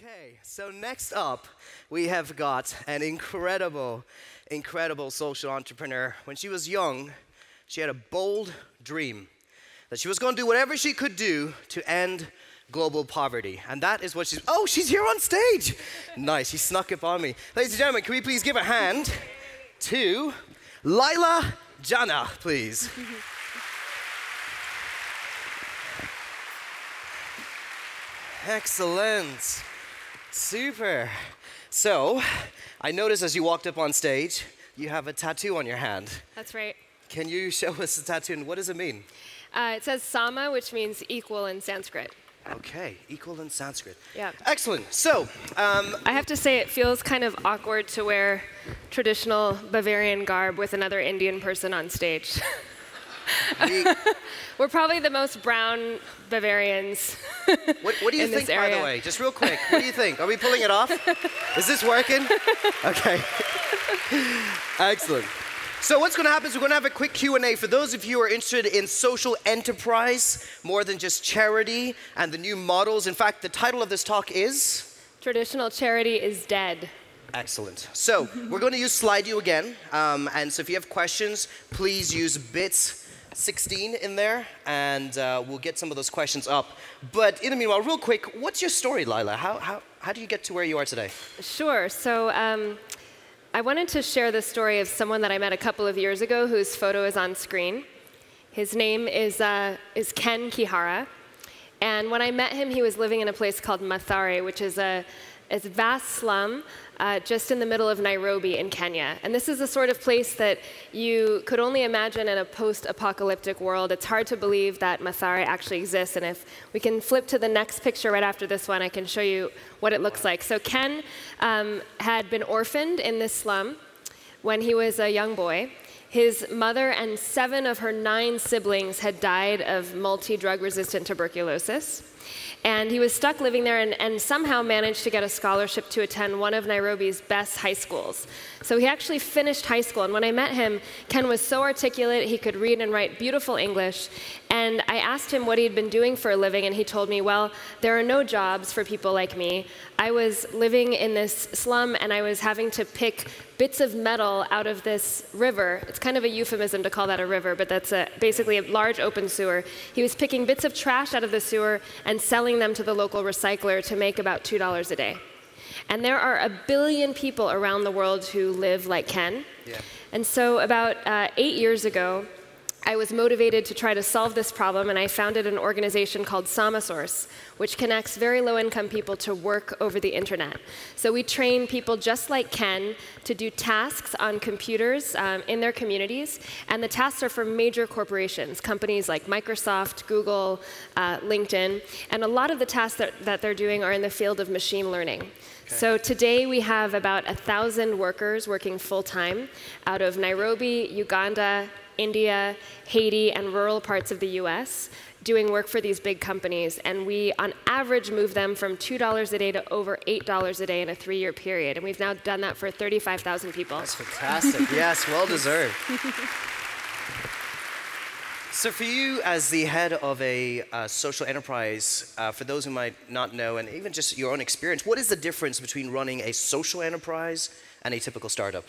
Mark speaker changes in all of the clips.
Speaker 1: Okay, so next up, we have got an incredible, incredible social entrepreneur. When she was young, she had a bold dream that she was going to do whatever she could do to end global poverty. And that is what she's. Oh, she's here on stage! nice, she snuck up on me. Ladies and gentlemen, can we please give a hand to Leila Janah, please? Excellent. Super. So, I noticed as you walked up on stage, you have a tattoo on your hand.
Speaker 2: That's right.
Speaker 1: Can you show us the tattoo and what does it mean?
Speaker 2: Uh, it says Sama, which means equal in Sanskrit.
Speaker 1: Okay, equal in Sanskrit.
Speaker 2: Yeah.
Speaker 1: Excellent. So, um,
Speaker 2: I have to say, it feels kind of awkward to wear traditional Bavarian garb with another Indian person on stage.
Speaker 1: we,
Speaker 2: We're probably the most brown Bavarians.
Speaker 1: what, what do you
Speaker 2: in
Speaker 1: think, by the way? Just real quick, what do you think? Are we pulling it off? Is this working? Okay. Excellent. So what's going to happen is we're going to have a quick Q&A for those of you who are interested in social enterprise more than just charity and the new models. In fact, the title of this talk is
Speaker 2: Traditional charity is dead.
Speaker 1: Excellent. So we're going to use Slido again. Um, and so if you have questions, please use bits 16 in there, and uh, we'll get some of those questions up. But in the meanwhile, real quick, what's your story, Leila? How, how, how do you get to where you are today?
Speaker 2: Sure. So um, I wanted to share the story of someone that I met a couple of years ago whose photo is on screen. His name is, uh, is Ken Kihara. And when I met him, he was living in a place called Mathare, which is a, is a vast slum uh, just in the middle of Nairobi in Kenya. And this is the sort of place that you could only imagine in a post apocalyptic world. It's hard to believe that Mathare actually exists. And if we can flip to the next picture right after this one, I can show you what it looks like. So, Ken um, had been orphaned in this slum when he was a young boy. His mother and seven of her nine siblings had died of multi drug resistant tuberculosis. And he was stuck living there and, and, somehow managed to get a scholarship to attend one of Nairobi's best high schools. So he actually finished high school. And when I met him, Ken was so articulate, he could read and write beautiful English. And I asked him what he'd been doing for a living, and he told me, Well, there are no jobs for people like me. I was living in this slum and I was having to pick bits of metal out of this river. It's kind of a euphemism to call that a river, but that's a, basically a large open sewer. He was picking bits of trash out of the sewer and selling them to the local recycler to make about $2 a day. And there are a billion people around the world who live like Ken.
Speaker 1: Yeah.
Speaker 2: And so, about uh, eight years ago, I was motivated to try to solve this problem, and I founded an organization called Samasource, which connects very low income people to work over the internet. So we train people just like Ken to do tasks on computers um, in their communities, and the tasks are for major corporations, companies like Microsoft, Google, uh, LinkedIn, and a lot of the tasks that, that they're doing are in the field of machine learning. So today we have about a thousand workers working full time out of Nairobi, Uganda, India, Haiti, and rural parts of the US doing work for these big companies. And we, on average, move them from $2 a day to over $8 a day in a three year period. And we've now done that for 35,000 people.
Speaker 1: That's fantastic. yes, well deserved. So, for you, as the head of a uh, social enterprise, uh, for those who might not know, and even just your own experience, what is the difference between running a social enterprise and a typical startup?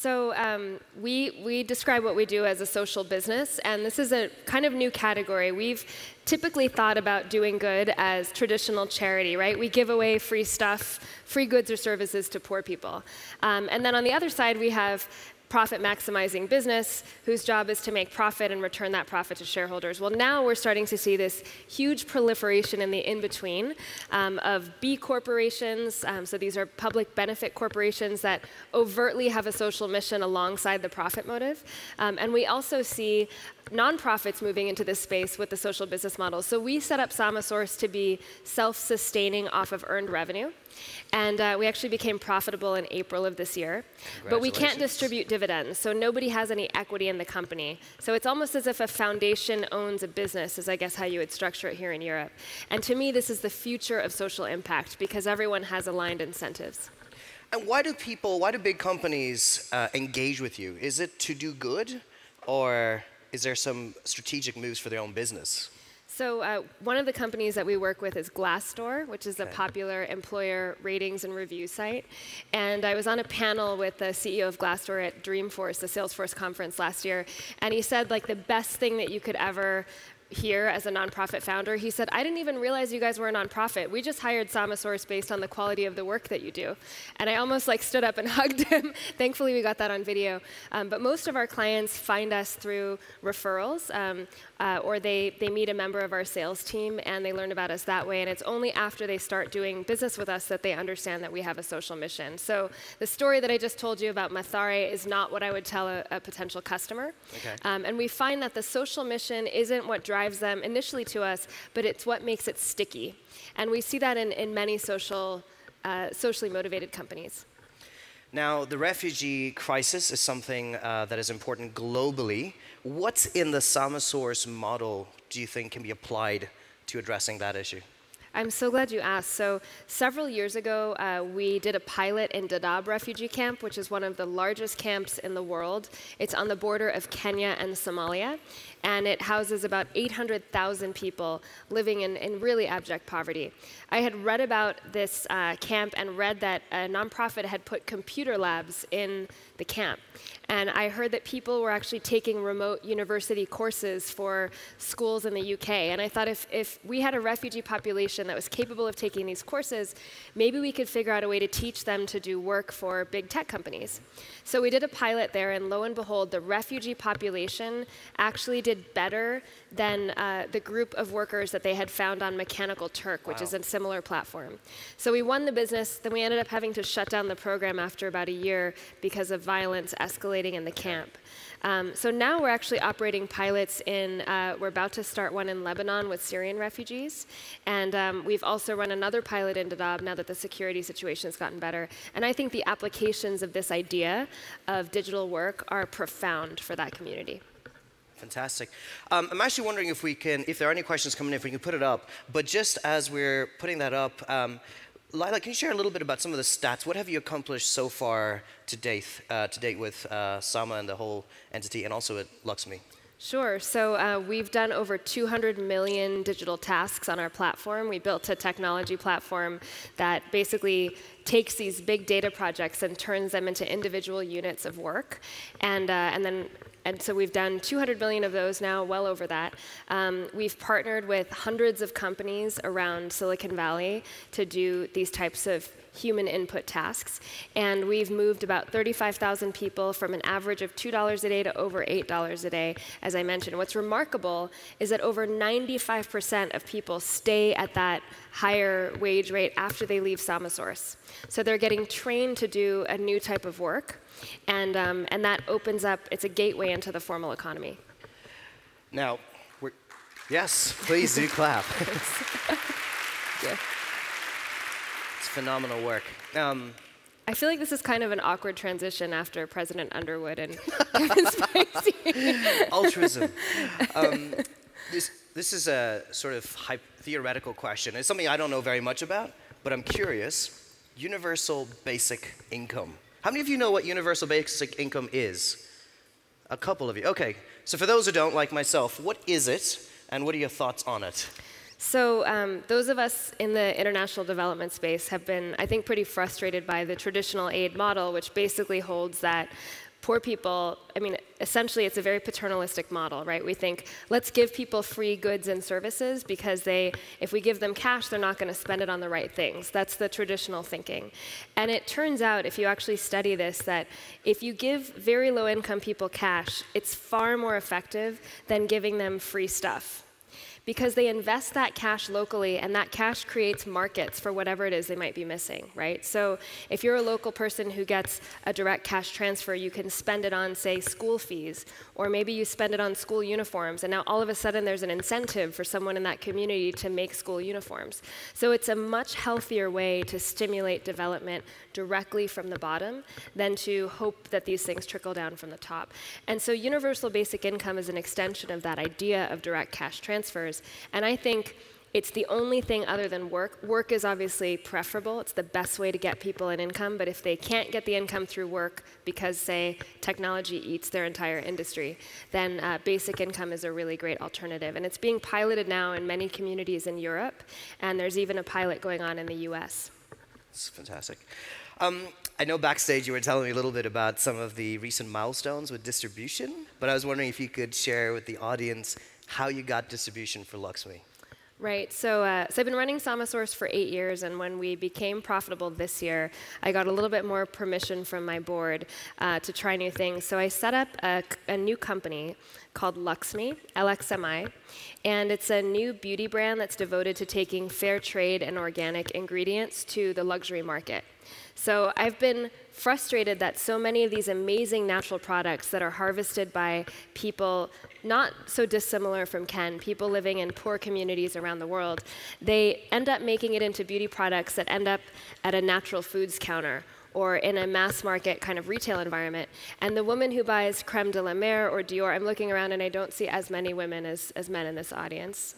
Speaker 2: So um, we, we describe what we do as a social business, and this is a kind of new category. We've typically thought about doing good as traditional charity, right? We give away free stuff, free goods or services to poor people. Um, and then on the other side, we have profit maximizing business whose job is to make profit and return that profit to shareholders. Well, now we're starting to see this huge proliferation in the in between um, of B corporations. Um, so these are public benefit corporations that overtly have a social mission alongside the profit motive. Um, and we also see nonprofits moving into this space with the social business model. So we set up Samasource to be self-sustaining off of earned revenue. And uh, we actually became profitable in April of this year. But we can't distribute dividends, so nobody has any equity in the company. So it's almost as if a foundation owns a business, is I guess how you would structure it here in Europe. And to me, this is the future of social impact because everyone has aligned incentives.
Speaker 1: And why do people, why do big companies uh, engage with you? Is it to do good, or is there some strategic moves for their own business?
Speaker 2: So uh, one of the companies that we work with is Glassdoor, which is a popular employer ratings and review site. And I was on a panel with the CEO of Glassdoor at Dreamforce, the Salesforce conference last year, and he said like the best thing that you could ever here as a nonprofit founder, he said, I didn't even realize you guys were a nonprofit. We just hired Samasource based on the quality of the work that you do. And I almost like stood up and hugged him. Thankfully, we got that on video. Um, but most of our clients find us through referrals, um, uh, or they, they meet a member of our sales team and they learn about us that way. And it's only after they start doing business with us that they understand that we have a social mission. So the story that I just told you about Mathare is not what I would tell a, a potential customer. Okay. Um, and we find that the social mission isn't what drives drives them initially to us, but it's what makes it sticky. And we see that in, in many social, uh, socially motivated companies.
Speaker 1: Now, the refugee crisis is something uh, that is important globally. What's in the Samasource model do you think can be applied to addressing that issue?
Speaker 2: I'm so glad you asked. So, several years ago, uh, we did a pilot in Dadaab refugee camp, which is one of the largest camps in the world. It's on the border of Kenya and Somalia, and it houses about 800,000 people living in, in really abject poverty. I had read about this uh, camp and read that a nonprofit had put computer labs in the camp. And I heard that people were actually taking remote university courses for schools in the UK. And I thought if, if we had a refugee population that was capable of taking these courses, maybe we could figure out a way to teach them to do work for big tech companies. So we did a pilot there, and lo and behold, the refugee population actually did better than uh, the group of workers that they had found on Mechanical Turk, which wow. is a similar platform. So we won the business, then we ended up having to shut down the program after about a year because of violence escalating in the camp. Um, so now we're actually operating pilots in, uh, we're about to start one in Lebanon with Syrian refugees. And um, we've also run another pilot in Dadaab now that the security situation has gotten better. And I think the applications of this idea of digital work are profound for that community.
Speaker 1: Fantastic. Um, I'm actually wondering if we can, if there are any questions coming in, if we can put it up. But just as we're putting that up, um, Leila, can you share a little bit about some of the stats? What have you accomplished so far to date, uh, to date with uh, Sama and the whole entity, and also at Laxmi?
Speaker 2: Sure. So uh, we've done over 200 million digital tasks on our platform. We built a technology platform that basically takes these big data projects and turns them into individual units of work, and uh, and then and so we've done 200 million of those now, well over that. Um, we've partnered with hundreds of companies around Silicon Valley to do these types of human input tasks. And we've moved about 35,000 people from an average of $2 a day to over $8 a day, as I mentioned. What's remarkable is that over 95% of people stay at that higher wage rate after they leave Samasource. So they're getting trained to do a new type of work, and, um, and that opens up, it's a gateway into the formal economy.
Speaker 1: Now, yes, please do clap.
Speaker 2: yeah
Speaker 1: phenomenal work. Um,
Speaker 2: I feel like this is kind of an awkward transition after President Underwood and Kevin Spacey.
Speaker 1: Altruism. Um, this, this is a sort of theoretical question. It's something I don't know very much about, but I'm curious. Universal basic income. How many of you know what universal basic income is? A couple of you. Okay. So for those who don't, like myself, what is it, and what are your thoughts on it?
Speaker 2: So um, those of us in the international development space have been, I think, pretty frustrated by the traditional aid model, which basically holds that poor people, I mean, essentially it's a very paternalistic model, right? We think, let's give people free goods and services because they, if we give them cash, they're not going to spend it on the right things. That's the traditional thinking. And it turns out, if you actually study this, that if you give very low income people cash, it's far more effective than giving them free stuff because they invest that cash locally and that cash creates markets for whatever it is they might be missing, right? So if you're a local person who gets a direct cash transfer, you can spend it on, say, school fees, or maybe you spend it on school uniforms, and now all of a sudden there's an incentive for someone in that community to make school uniforms. So it's a much healthier way to stimulate development directly from the bottom than to hope that these things trickle down from the top. And so universal basic income is an extension of that idea of direct cash transfers. And I think it's the only thing other than work. Work is obviously preferable. It's the best way to get people an income. But if they can't get the income through work because, say, technology eats their entire industry, then uh, basic income is a really great alternative. And it's being piloted now in many communities in Europe, and there's even a pilot going on in the US.
Speaker 1: It's fantastic. Um, I know backstage you were telling me a little bit about some of the recent milestones with distribution, but I was wondering if you could share with the audience how you got distribution for Laxmi.
Speaker 2: Right. So, uh, so I've been running Samasource for eight years, and when we became profitable this year, I got a little bit more permission from my board uh, to try new things. So I set up a, a new company called Laxmi, LXMI, and it's a new beauty brand that's devoted to taking fair trade and organic ingredients to the luxury market. So I've been frustrated that so many of these amazing natural products that are harvested by people not so dissimilar from Ken, people living in poor communities around the world, they end up making it into beauty products that end up at a natural foods counter or in a mass market kind of retail environment. And the woman who buys creme de la mer or Dior, I'm looking around and I don't see as many women as, as men in this audience.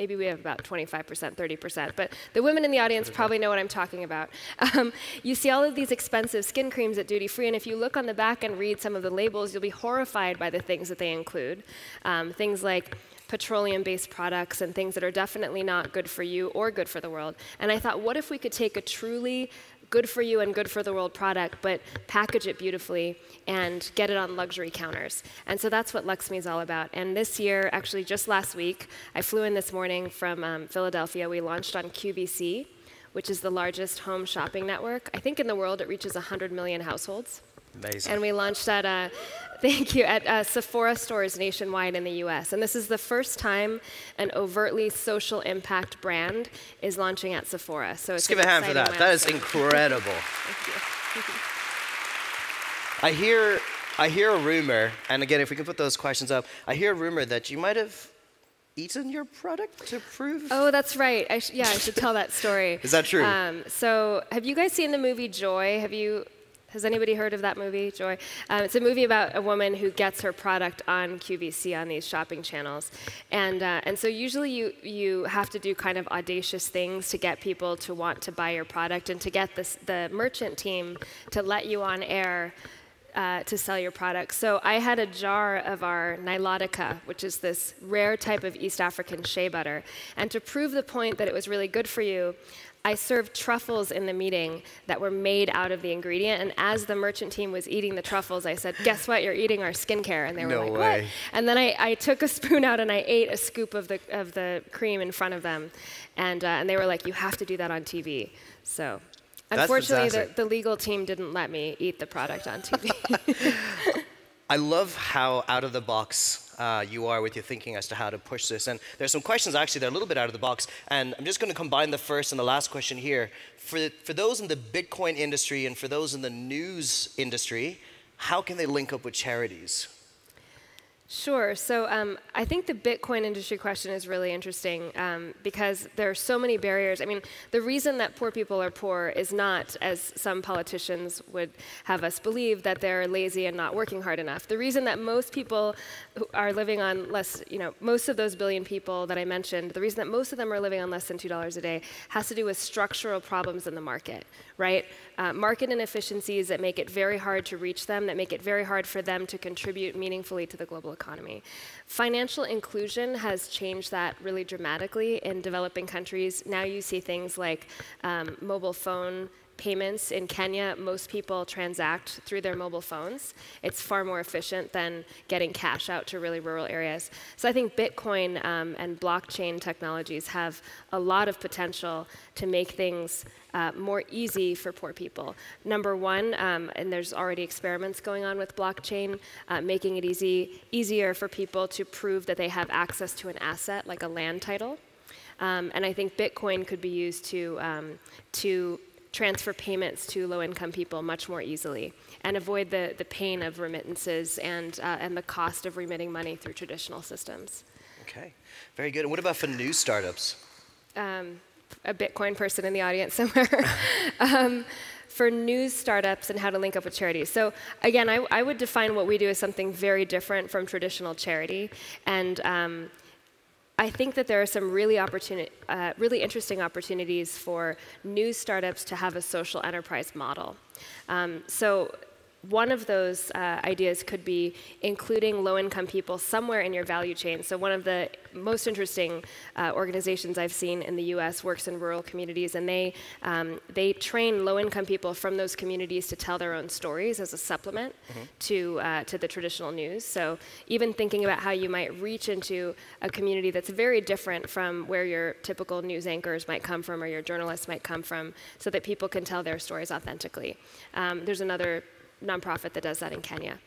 Speaker 2: Maybe we have about 25%, 30%, but the women in the audience probably know what I'm talking about. Um, you see all of these expensive skin creams at duty free, and if you look on the back and read some of the labels, you'll be horrified by the things that they include. Um, things like petroleum based products and things that are definitely not good for you or good for the world. And I thought, what if we could take a truly good for you and good for the world product, but package it beautifully and get it on luxury counters. And so that's what Laxmi is all about. And this year, actually just last week, I flew in this morning from um, Philadelphia. We launched on QVC, which is the largest home shopping network. I think in the world it reaches 100 million households.
Speaker 1: Amazing.
Speaker 2: And we launched at, uh, thank you, at uh, Sephora stores nationwide in the U.S. And this is the first time an overtly social impact brand is launching at Sephora.
Speaker 1: So let's give a hand for that. That is incredible. thank you. I hear, I hear a rumor, and again, if we can put those questions up, I hear a rumor that you might have eaten your product to prove?
Speaker 2: Oh, that's right. I yeah, I should tell that story.
Speaker 1: Is that true? Um,
Speaker 2: so, have you guys seen the movie Joy? Have you has anybody heard of that movie, Joy? Um, it's a movie about a woman who gets her product on QVC on these shopping channels, and uh, and so usually you you have to do kind of audacious things to get people to want to buy your product and to get this, the merchant team to let you on air. Uh, to sell your product. So I had a jar of our Nilotica, which is this rare type of East African shea butter. And to prove the point that it was really good for you, I served truffles in the meeting that were made out of the ingredient. And as the merchant team was eating the truffles, I said, Guess what? You're eating our skincare. And they were
Speaker 1: no
Speaker 2: like,
Speaker 1: way.
Speaker 2: What? And then I, I, took a spoon out and I ate a scoop of the, of the cream in front of them. And, uh, and they were like, You have to do that on TV. So unfortunately, the, the legal team didn't let me eat the product on TV.
Speaker 1: I love how out of the box uh, you are with your thinking as to how to push this. And there's some questions actually that are a little bit out of the box. And I'm just going to combine the first and the last question here. For, for those in the Bitcoin industry and for those in the news industry, how can they link up with charities?
Speaker 2: Sure. So um, I think the Bitcoin industry question is really interesting um, because there are so many barriers. I mean, the reason that poor people are poor is not, as some politicians would have us believe, that they're lazy and not working hard enough. The reason that most people are living on less, you know, most of those billion people that I mentioned, the reason that most of them are living on less than $2 a day has to do with structural problems in the market, right? Uh, market inefficiencies that make it very hard to reach them, that make it very hard for them to contribute meaningfully to the global economy. Financial inclusion has changed that really dramatically in developing countries. Now you see things like um, mobile phone payments in Kenya, most people transact through their mobile phones. It's far more efficient than getting cash out to really rural areas. So I think Bitcoin um, and blockchain technologies have a lot of potential to make things uh, more easy for poor people. Number one, um, and there's already experiments going on with blockchain, uh, making it easy, easier for people to prove that they have access to an asset like a land title. Um, and I think Bitcoin could be used to, um, to transfer payments to low income people much more easily and avoid the, the pain of remittances and, uh, and the cost of remitting money through traditional systems.
Speaker 1: Okay, very good. And what about for new startups?
Speaker 2: Um, a Bitcoin person in the audience somewhere. um, for news startups and how to link up with charities. So again, I, I, would define what we do as something very different from traditional charity. And um, I think that there are some really, uh, really interesting opportunities for new startups to have a social enterprise model. Um, so one of those uh, ideas could be including low income people somewhere in your value chain. So, one of the most interesting uh, organizations I've seen in the US works in rural communities, and they, um, they train low income people from those communities to tell their own stories as a supplement mm-hmm. to, uh, to the traditional news. So, even thinking about how you might reach into a community that's very different from where your typical news anchors might come from or your journalists might come from, so that people can tell their stories authentically. Um, there's another nonprofit that does that in Kenya.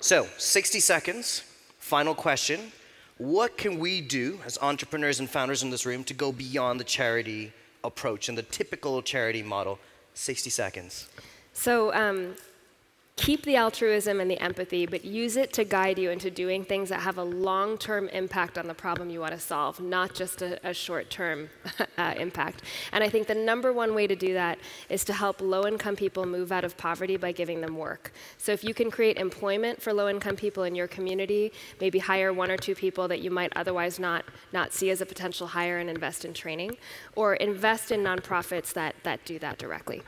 Speaker 1: So, 60 seconds, final question. What can we do as entrepreneurs and founders in this room to go beyond the charity approach and the typical charity model? 60 seconds.
Speaker 2: So, um, keep the altruism and the empathy, but use it to guide you into doing things that have a long term impact on the problem you want to solve, not just a, a short term uh, impact. And I think the number one way to do that is to help low income people move out of poverty by giving them work. So if you can create employment for low income people in your community, maybe hire one or two people that you might otherwise not, not see as a potential hire and invest in training, or invest in nonprofits that, that do that directly.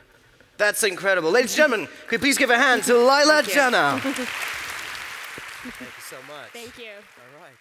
Speaker 1: That's incredible. Ladies and gentlemen, could you please give a hand to Leila Thank Janah? Thank you so much.
Speaker 2: Thank you.
Speaker 1: All right.